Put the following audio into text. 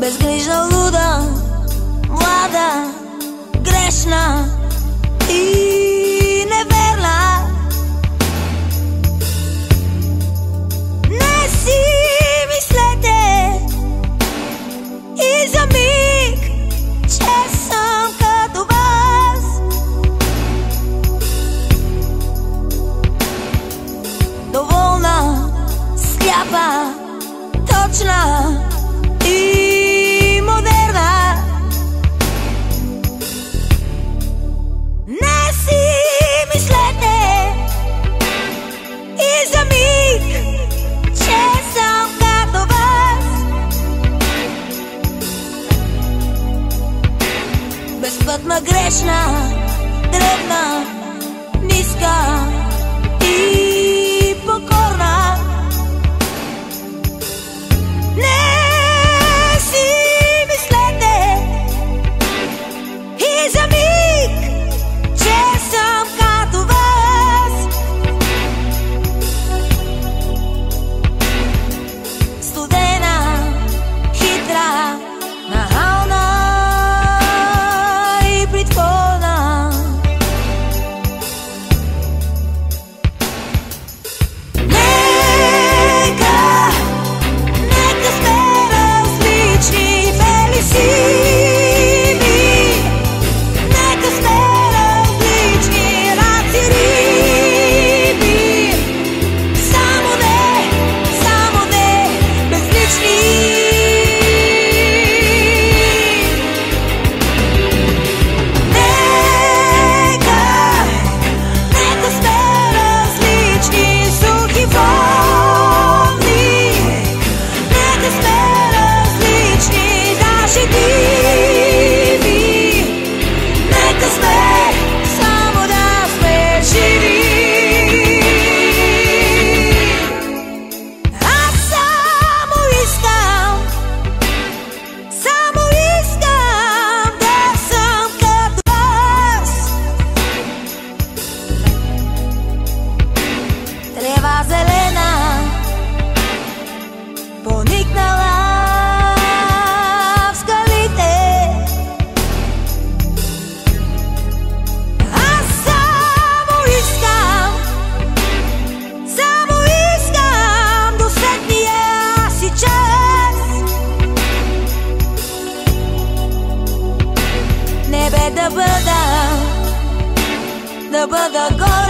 Без грижа луда, млада, грешна и неверна. Не си мислете и за миг, че съм като вас. Доволна, сляпа, точна мислете и за миг, че съм като вас. Безпътна, грешна, дребна, зелена, поникнала в скалите. Аз само искам, само искам до сетния си час. Не бе да бъда, да бъда горе.